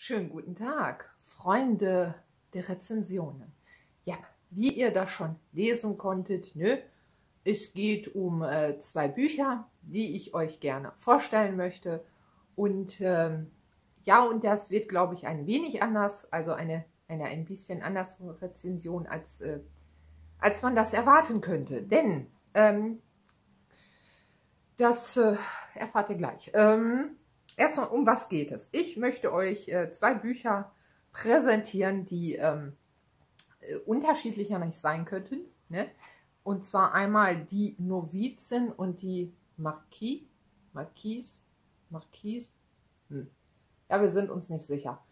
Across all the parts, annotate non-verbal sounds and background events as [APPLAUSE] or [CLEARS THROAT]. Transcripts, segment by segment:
Schönen guten Tag, Freunde der Rezensionen. Ja, wie ihr das schon lesen konntet, ne, es geht um äh, zwei Bücher, die ich euch gerne vorstellen möchte. Und ähm, ja, und das wird, glaube ich, ein wenig anders, also eine, eine ein bisschen anders Rezension, als, äh, als man das erwarten könnte. Denn ähm, das äh, erfahrt ihr gleich. Ähm, erstmal, um was geht es? Ich möchte euch äh, zwei Bücher präsentieren, die ähm, äh, unterschiedlicher nicht sein könnten. Ne? Und zwar einmal die Novizin und die Marquis. Marquise? Marquise? Hm. Ja, wir sind uns nicht sicher.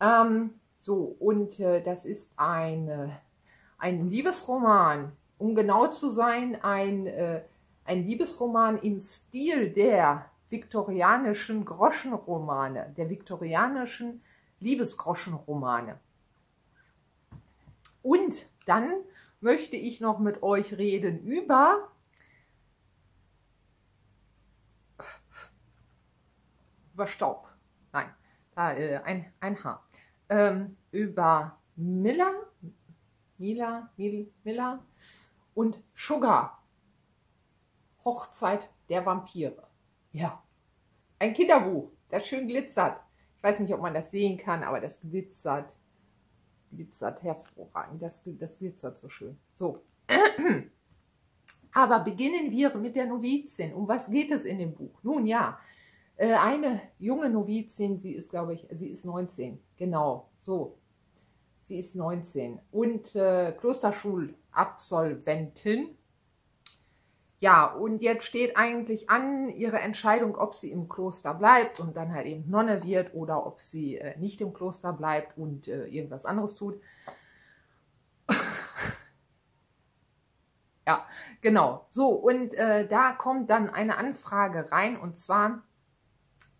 Ähm, so, und äh, das ist ein, ein Liebesroman. Um genau zu sein, ein, äh, ein Liebesroman im Stil der viktorianischen Groschenromane, der viktorianischen Liebesgroschenromane. Und dann möchte ich noch mit euch reden über über Staub. Nein, äh, ein, ein Haar. Ähm, über Miller, Mila, Mil, Miller und Sugar. Hochzeit der Vampire. Ja, ein Kinderbuch, das schön glitzert. Ich weiß nicht, ob man das sehen kann, aber das glitzert, glitzert hervorragend. Das, das glitzert so schön. So. [CLEARS THROAT] Aber beginnen wir mit der Novizin. Um was geht es in dem Buch? Nun ja, äh, eine junge Novizin, sie ist, glaube ich, sie ist 19. Genau, so. Sie ist 19 und äh, Klosterschulabsolventin ja, und jetzt steht eigentlich an ihre Entscheidung, ob sie im Kloster bleibt und dann halt eben Nonne wird oder ob sie äh, nicht im Kloster bleibt und äh, irgendwas anderes tut. [LAUGHS] ja, genau. So, und äh, da kommt dann eine Anfrage rein und zwar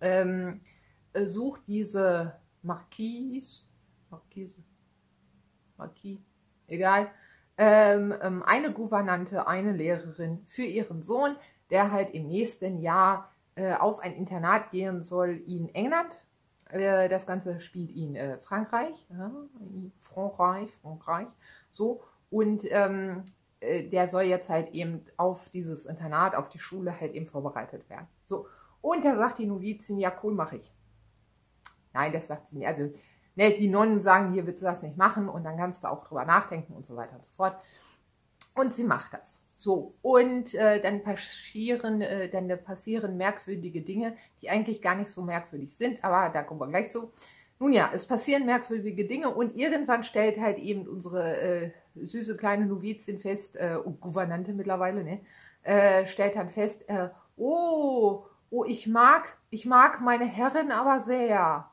ähm, äh, sucht diese Marquise, Marquise, Marquis, egal, ähm, ähm, eine Gouvernante, eine Lehrerin für ihren Sohn, der halt im nächsten Jahr äh, auf ein Internat gehen soll in England. Äh, das Ganze spielt in äh, Frankreich, Frankreich, Frankreich, so. Und ähm, äh, der soll jetzt halt eben auf dieses Internat, auf die Schule halt eben vorbereitet werden. So. Und da sagt die Novizin, ja cool, mache ich. Nein, das sagt sie nicht. Also ne, die Nonnen sagen, hier willst du das nicht machen und dann kannst du auch drüber nachdenken und so weiter und so fort. Und sie macht das. So, und äh, dann, passieren, äh, dann passieren merkwürdige Dinge, die eigentlich gar nicht so merkwürdig sind, aber da kommen wir gleich zu. Nun ja, es passieren merkwürdige Dinge und irgendwann stellt halt eben unsere äh, süße kleine Novizin fest, äh, Gouvernante mittlerweile, ne, äh, stellt dann fest, äh, oh, oh, ich mag, ich mag meine Herrin aber sehr.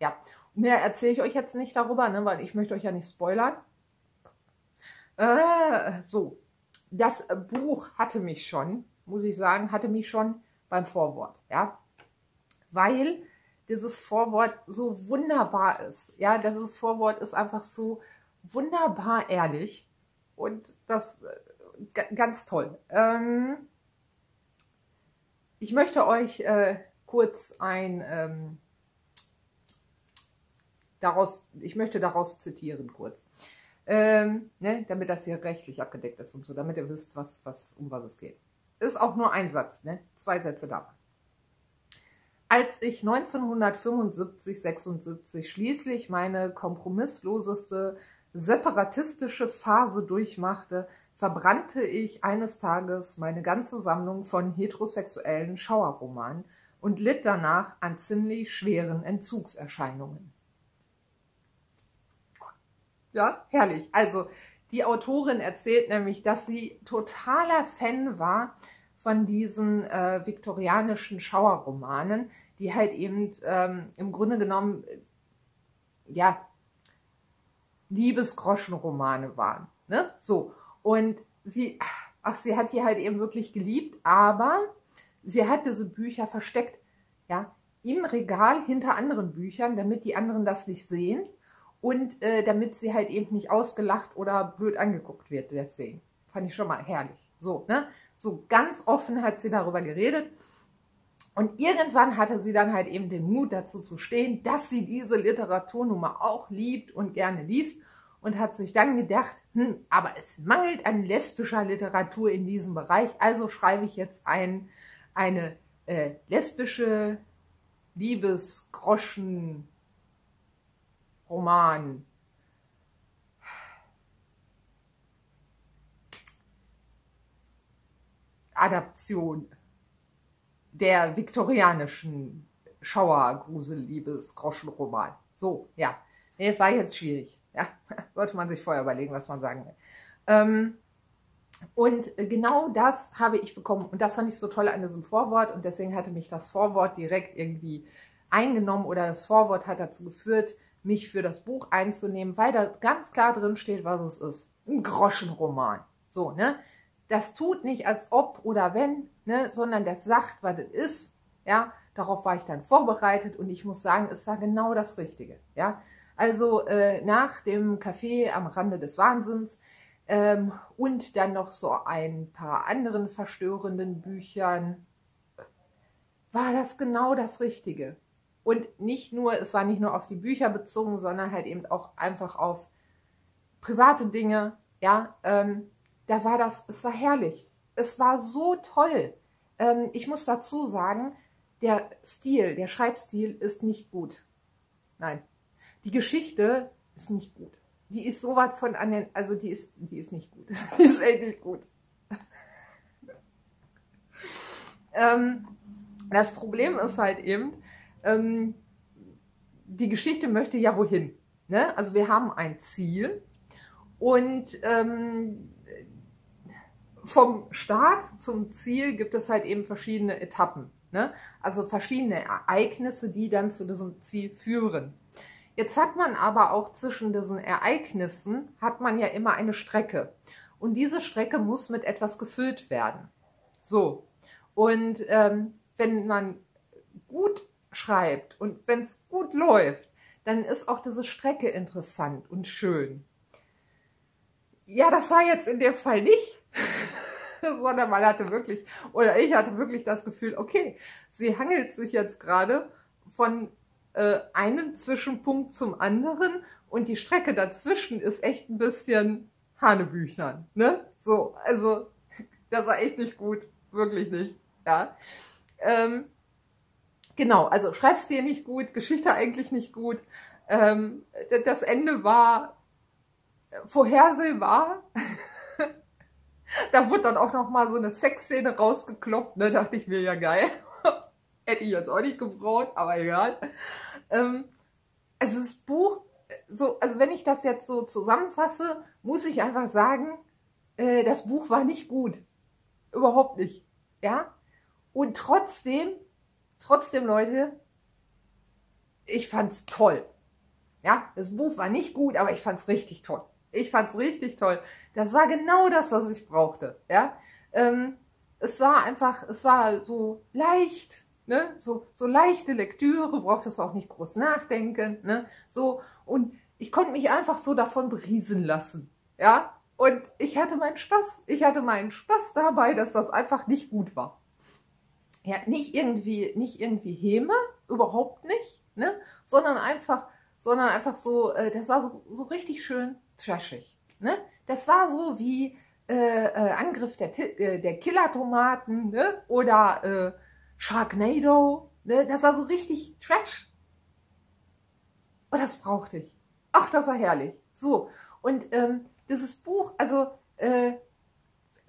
Ja, Mehr erzähle ich euch jetzt nicht darüber, ne, weil ich möchte euch ja nicht spoilern. Äh, so, das Buch hatte mich schon, muss ich sagen, hatte mich schon beim Vorwort, ja, weil dieses Vorwort so wunderbar ist, ja, dieses Vorwort ist einfach so wunderbar ehrlich und das äh, ganz toll. Ähm, ich möchte euch äh, kurz ein ähm, daraus, ich möchte daraus zitieren kurz. Ähm, ne, damit das hier rechtlich abgedeckt ist und so, damit ihr wisst, was, was, um was es geht. Ist auch nur ein Satz, ne? zwei Sätze davon. Als ich 1975, 76 schließlich meine kompromissloseste separatistische Phase durchmachte, verbrannte ich eines Tages meine ganze Sammlung von heterosexuellen Schauerromanen und litt danach an ziemlich schweren Entzugserscheinungen. Ja, herrlich. Also die Autorin erzählt nämlich, dass sie totaler Fan war von diesen äh, viktorianischen Schauerromanen, die halt eben ähm, im Grunde genommen, äh, ja, Liebesgroschenromane waren. Ne? So. Und sie, ach, sie hat die halt eben wirklich geliebt, aber sie hat diese Bücher versteckt, ja, im Regal hinter anderen Büchern, damit die anderen das nicht sehen und äh, damit sie halt eben nicht ausgelacht oder blöd angeguckt wird, deswegen. Fand ich schon mal herrlich. So, ne? So ganz offen hat sie darüber geredet. Und irgendwann hatte sie dann halt eben den Mut dazu zu stehen, dass sie diese Literaturnummer auch liebt und gerne liest und hat sich dann gedacht, hm, aber es mangelt an lesbischer Literatur in diesem Bereich, also schreibe ich jetzt ein, eine äh, lesbische Liebesgroschen Roman Adaption der viktorianischen Schauergrusel-Liebes-Groschenroman. So, ja. Nee, war jetzt schwierig. Ja, [LAUGHS] sollte man sich vorher überlegen, was man sagen will. Ähm, und genau das habe ich bekommen. Und das fand ich so toll an diesem Vorwort. Und deswegen hatte mich das Vorwort direkt irgendwie eingenommen oder das Vorwort hat dazu geführt, mich für das Buch einzunehmen, weil da ganz klar drin steht, was es ist. Ein Groschenroman. So, ne? Das tut nicht als ob oder wenn, ne, sondern das sagt, was es ist. Ja, darauf war ich dann vorbereitet und ich muss sagen, es war genau das Richtige. Ja, also äh, nach dem Café am Rande des Wahnsinns ähm, und dann noch so ein paar anderen verstörenden Büchern war das genau das Richtige. Und nicht nur, es war nicht nur auf die Bücher bezogen, sondern halt eben auch einfach auf private Dinge. Ja, ähm, da war das, es war herrlich. Es war so toll. Ähm, ich muss dazu sagen, der Stil, der Schreibstil ist nicht gut. Nein. Die Geschichte ist nicht gut. Die ist so weit von an den, also die ist, die ist nicht gut. [LAUGHS] Die ist echt nicht gut. [LAUGHS] ähm, das Problem ist halt eben, ähm, die Geschichte möchte ja wohin. Ne? Also wir haben ein Ziel und ähm, vom Start zum Ziel gibt es halt eben verschiedene Etappen. Ne? Also verschiedene Ereignisse, die dann zu diesem Ziel führen. Jetzt hat man aber auch zwischen diesen Ereignissen, hat man ja immer eine Strecke. Und diese Strecke muss mit etwas gefüllt werden. So. Und ähm, wenn man gut schreibt und wenn es gut läuft, dann ist auch diese Strecke interessant und schön. Ja, das war jetzt in dem Fall nicht. [LAUGHS] sondern man hatte wirklich, oder ich hatte wirklich das Gefühl, okay, sie hangelt sich jetzt gerade von äh, einem Zwischenpunkt zum anderen und die Strecke dazwischen ist echt ein bisschen Hanebüchern, ne? So, also [LAUGHS] das war echt nicht gut, wirklich nicht, ja. Ähm, genau, also Schreibstil nicht gut, Geschichte eigentlich nicht gut. Ähm, das Ende war vorhersehbar. [LAUGHS] Da wurde dann auch noch mal so eine Sexszene rausgeklopft, ne? Dachte ich mir, ja geil. [LAUGHS] Hätte ich jetzt auch nicht gebraucht, aber egal. Ähm, also das Buch, so, also wenn ich das jetzt so zusammenfasse, muss ich einfach sagen, äh, das Buch war nicht gut. Überhaupt nicht. Ja? Und trotzdem, trotzdem, Leute, ich fand's toll. Ja, das Buch war nicht gut, aber ich fand's richtig toll. Ich fand's richtig toll. Das war genau das, was ich brauchte. Ja, ähm, es war einfach, es war so leicht, ne, so so leichte Lektüre, braucht es auch nicht groß nachdenken, ne, so und ich konnte mich einfach so davon beriesen lassen, ja. Und ich hatte meinen Spaß. Ich hatte meinen Spaß dabei, dass das einfach nicht gut war. Ja, nicht irgendwie, nicht irgendwie Häme, überhaupt nicht, ne, sondern einfach, sondern einfach so, äh, das war so, so richtig schön trashig. Ne? Das war so wie äh, äh, Angriff der, äh, der Killer-Tomaten ne? oder äh, Sharknado. Ne? Das war so richtig trash. Und das brauchte ich. Ach, das war herrlich. So, und ähm, dieses Buch, also äh,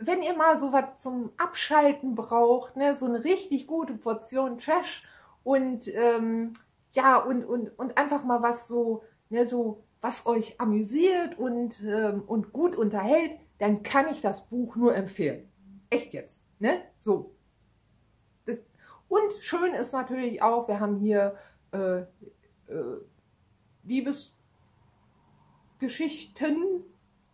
wenn ihr mal so was zum Abschalten braucht, ne, so eine richtig gute Portion Trash und ähm, ja, und, und, und einfach mal was so, ne, so was euch amüsiert und, ähm, und gut unterhält, dann kann ich das Buch nur empfehlen. Echt jetzt, ne? So. Und schön ist natürlich auch, wir haben hier äh, äh, Liebesgeschichten,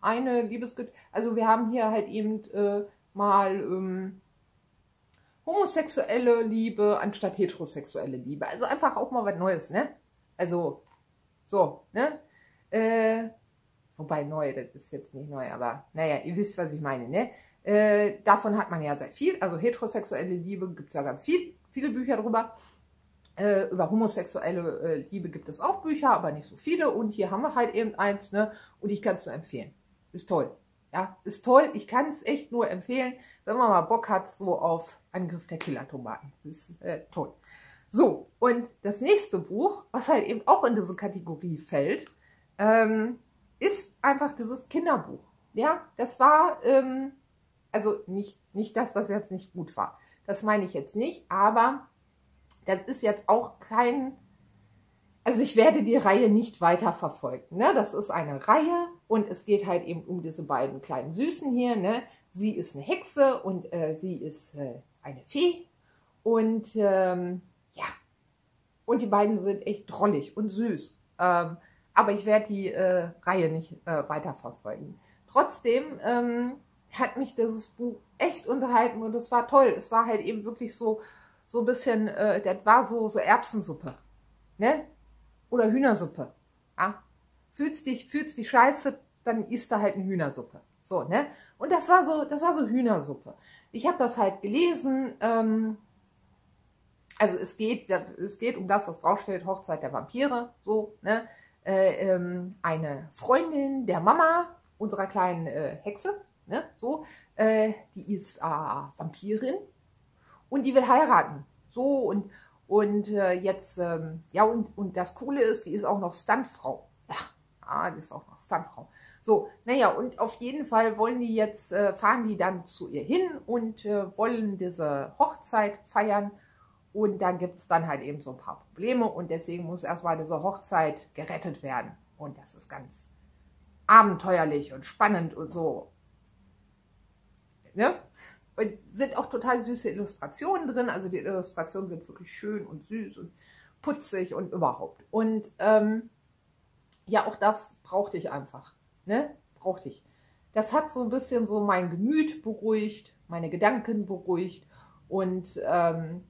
eine Liebesgeschichte, also wir haben hier halt eben äh, mal ähm, homosexuelle Liebe anstatt heterosexuelle Liebe. Also einfach auch mal was Neues, ne? Also, so, ne? Äh, wobei neu, das ist jetzt nicht neu, aber naja, ihr wisst, was ich meine, ne? Äh, davon hat man ja sehr viel. Also heterosexuelle Liebe gibt es ja ganz viel. viele Bücher drüber. Äh, über homosexuelle äh, Liebe gibt es auch Bücher, aber nicht so viele. Und hier haben wir halt eben eins, ne? Und ich kann es nur empfehlen. Ist toll. Ja, ist toll. Ich kann es echt nur empfehlen, wenn man mal Bock hat, so auf Angriff der Killertomaten. Ist äh, toll. So, und das nächste Buch, was halt eben auch in diese Kategorie fällt, ähm, ist einfach dieses Kinderbuch. Ja, das war, ähm, also nicht, nicht, dass das jetzt nicht gut war. Das meine ich jetzt nicht, aber das ist jetzt auch kein, also ich werde die Reihe nicht weiter verfolgen. Ne? Das ist eine Reihe und es geht halt eben um diese beiden kleinen Süßen hier. Ne? Sie ist eine Hexe und äh, sie ist äh, eine Fee. Und ähm, ja, und die beiden sind echt drollig und süß. Ähm, aber ich werde die äh, Reihe nicht äh, weiterverfolgen. Trotzdem ähm, hat mich dieses Buch echt unterhalten und es war toll. Es war halt eben wirklich so, so ein bisschen, äh, das war so, so Erbsensuppe. Ne? Oder Hühnersuppe. Ja? Fühlst dich, fühlst dich scheiße, dann isst du halt eine Hühnersuppe. So, ne? Und das war so, das war so Hühnersuppe. Ich habe das halt gelesen, ähm, also es geht, es geht um das, was draufsteht, Hochzeit der Vampire, so, ne? Äh, ähm, eine Freundin der Mama unserer kleinen äh, Hexe, ne? So, äh, die ist äh, Vampirin und die will heiraten. So und und äh, jetzt, ähm, ja, und, und das Coole ist, die ist auch noch Stuntfrau. Ah, die ist auch noch Stuntfrau. So, naja, und auf jeden Fall wollen die jetzt, äh, fahren die dann zu ihr hin und äh, wollen diese Hochzeit feiern. Und dann gibt es dann halt eben so ein paar Probleme und deswegen muss erstmal diese Hochzeit gerettet werden. Und das ist ganz abenteuerlich und spannend und so. Ne? Und sind auch total süße Illustrationen drin. Also die Illustrationen sind wirklich schön und süß und putzig und überhaupt. Und ähm, ja, auch das brauchte ich einfach. Ne? Brauchte ich. Das hat so ein bisschen so mein Gemüt beruhigt, meine Gedanken beruhigt und ähm,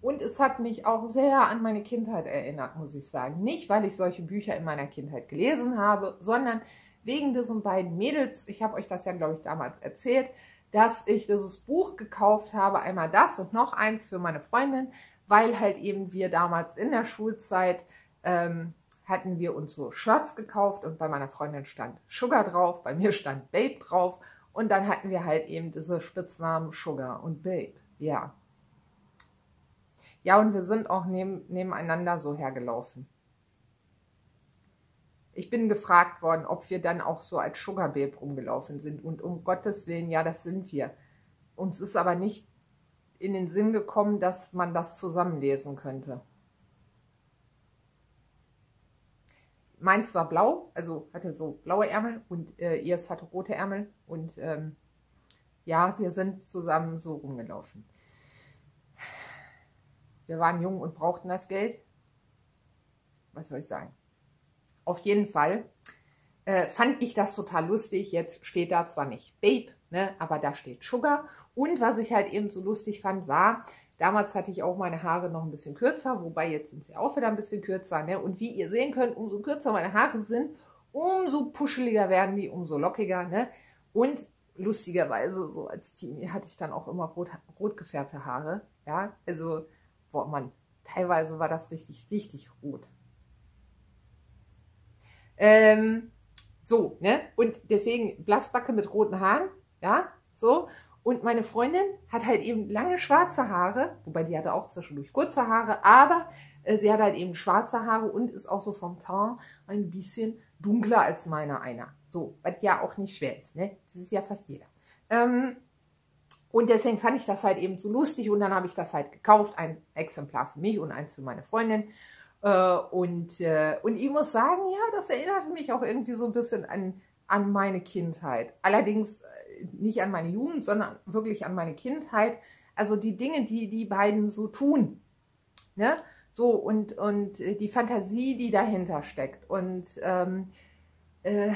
und es hat mich auch sehr an meine Kindheit erinnert, muss ich sagen. Nicht, weil ich solche Bücher in meiner Kindheit gelesen habe, sondern wegen diesen beiden Mädels. Ich habe euch das ja, glaube ich, damals erzählt, dass ich dieses Buch gekauft habe. Einmal das und noch eins für meine Freundin, weil halt eben wir damals in der Schulzeit ähm, hatten wir uns so Shirts gekauft und bei meiner Freundin stand Sugar drauf, bei mir stand Babe drauf und dann hatten wir halt eben diese Spitznamen Sugar und Babe. Ja. Ja, und wir sind auch neben, nebeneinander so hergelaufen. Ich bin gefragt worden, ob wir dann auch so als Sugar Babe rumgelaufen sind. Und um Gottes Willen, ja, das sind wir. Uns ist aber nicht in den Sinn gekommen, dass man das zusammenlesen könnte. Meins war blau, also hatte so blaue Ärmel und äh, ihrs hatte rote Ärmel. Und ähm, ja, wir sind zusammen so rumgelaufen. Wir waren jung und brauchten das Geld. Was soll ich sagen? Auf jeden Fall äh, fand ich das total lustig. Jetzt steht da zwar nicht Babe, ne, aber da steht Sugar. Und was ich halt eben so lustig fand, war, damals hatte ich auch meine Haare noch ein bisschen kürzer, wobei jetzt sind sie auch wieder ein bisschen kürzer. Ne? Und wie ihr sehen könnt, umso kürzer meine Haare sind, umso puscheliger werden die, umso lockiger. Ne? Und lustigerweise, so als Teenie hatte ich dann auch immer rot, rot gefärbte Haare. Ja, also boah Mann, teilweise war das richtig, richtig rot. Ähm, so, ne? Und deswegen Blassbacke mit roten Haaren, ja, so. Und meine Freundin hat halt eben lange schwarze Haare, wobei die hatte auch zwischendurch kurze Haare, aber äh, sie hat halt eben schwarze Haare und ist auch so vom Teint ein bisschen dunkler als meiner einer. So, was ja auch nicht schwer ist, ne? Das ist ja fast jeder. Ähm, und deswegen fand ich das halt eben so lustig und dann habe ich das halt gekauft, ein Exemplar für mich und eins für meine Freundin. Äh, und, äh, und ich muss sagen, ja, das erinnert mich auch irgendwie so ein bisschen an, an meine Kindheit. Allerdings äh, nicht an meine Jugend, sondern wirklich an meine Kindheit. Also die Dinge, die die beiden so tun. Ne? So, und, und die Fantasie, die dahinter steckt. Und ähm, äh,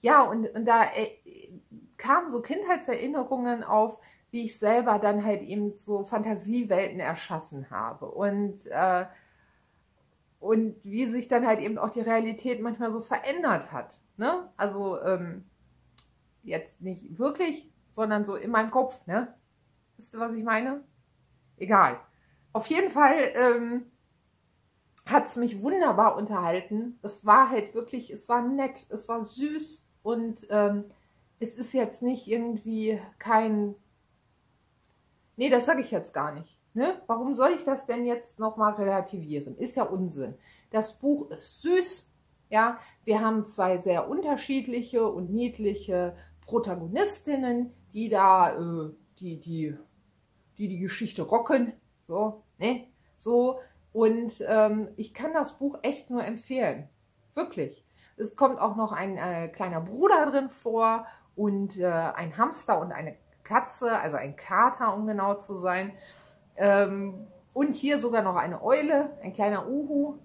ja, und, und da äh, kamen so Kindheitserinnerungen auf, wie ich selber dann halt eben so Fantasiewelten erschaffen habe. Und, äh, und wie sich dann halt eben auch die Realität manchmal so verändert hat. Ne? Also ähm, jetzt nicht wirklich, sondern so in meinem Kopf. Ne? Wisst ihr, was ich meine? egal. Auf jeden Fall ähm, hat es mich wunderbar unterhalten. Es war halt wirklich, es war nett, es war süß und ähm, es ist jetzt nicht irgendwie kein... Nee, das sage ich jetzt gar nicht. Ne? Warum soll ich das denn jetzt nochmal relativieren? Ist ja Unsinn. Das Buch ist süß. Ja, wir haben zwei sehr unterschiedliche und niedliche Protagonistinnen, die da, äh, die, die, die die Geschichte rocken. So, ne? So. Und ähm, ich kann das Buch echt nur empfehlen. Wirklich. Es kommt auch noch ein äh, kleiner Bruder drin vor und äh, ein Hamster und eine Katze, also ein Kater, um genau zu sein. Ähm, und hier sogar noch eine Eule, ein kleiner Uhu.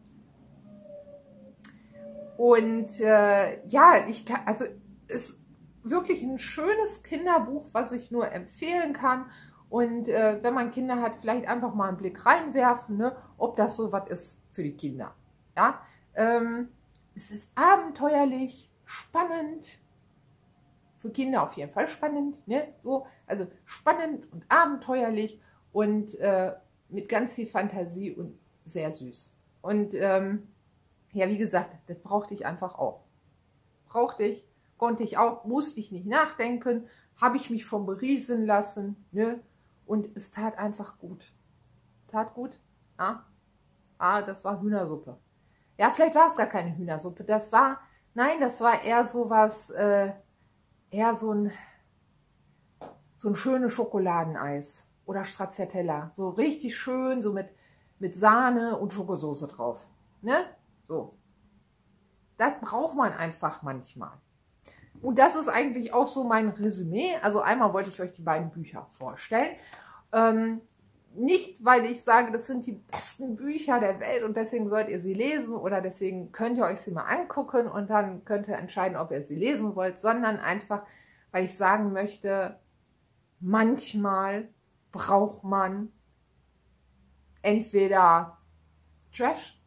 Und äh, ja, ich kann, also es wirklich ein schönes Kinderbuch, was ich nur empfehlen kann. Und äh, wenn man Kinder hat, vielleicht einfach mal einen Blick reinwerfen, ne, ob das so was ist für die Kinder. Ja, ähm, es ist abenteuerlich, spannend, für Kinder auf jeden Fall spannend, ne? So, also spannend und abenteuerlich und äh, mit ganz viel Fantasie und sehr süß. Und ähm, ja, wie gesagt, das brauchte ich einfach auch. Brauchte ich, konnte ich auch, musste ich nicht nachdenken, habe ich mich vom beriesen lassen, ne? Und es tat einfach gut. Tat gut. Ah, ah das war Hühnersuppe. Ja, vielleicht war es gar keine Hühnersuppe. Das war, nein, das war eher sowas, äh, eher so ein, so ein schönes Schokoladeneis oder Stracciatella. So richtig schön, so mit, mit Sahne und Schokosoße drauf. Ne? So. Das braucht man einfach manchmal. Und das ist eigentlich auch so mein Resümee. Also einmal wollte ich euch die beiden Bücher vorstellen. Ähm, nicht, weil ich sage, das sind die besten Bücher der Welt und deswegen sollt ihr sie lesen oder deswegen könnt ihr euch sie mal angucken und dann könnt ihr entscheiden, ob ihr sie lesen wollt, sondern einfach, weil ich sagen möchte, manchmal braucht man entweder Trash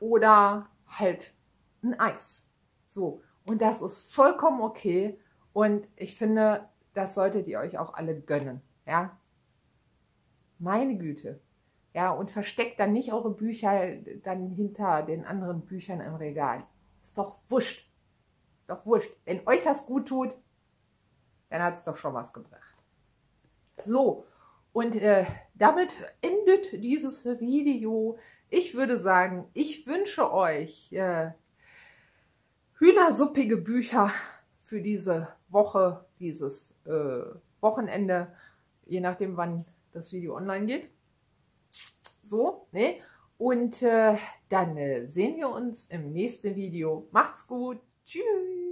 oder halt ein Eis. So, und das ist vollkommen okay und ich finde, das solltet ihr euch auch alle gönnen, ja. Meine Güte. Ja, und versteckt dann nicht eure Bücher dann hinter den anderen Büchern im Regal. Ist doch wurscht. Ist doch wurscht. Wenn euch das gut tut, dann hat es doch schon was gebracht. So, und äh, damit endet dieses Video. Ich würde sagen, ich wünsche euch äh, hühnersuppige Bücher für diese Woche, dieses äh, Wochenende, je nachdem, wann das Video online geht. So, ne? Und äh, dann äh, sehen wir uns im nächsten Video. Macht's gut. Tschüss.